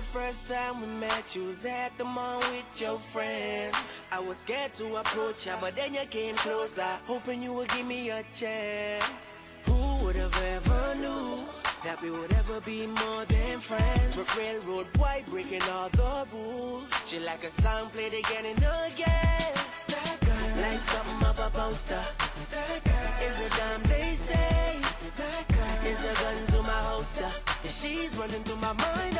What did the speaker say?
the first time we met? You was at the mall with your friends. I was scared to approach ya, but then you came closer, hoping you would give me a chance. Who would have ever knew that we would ever be more than friends? But railroad boy breaking all the rules. She like a song played again and again. That girl, like something off a poster. That girl is a damn they say. That girl is a gun to my holster. And she's running through my mind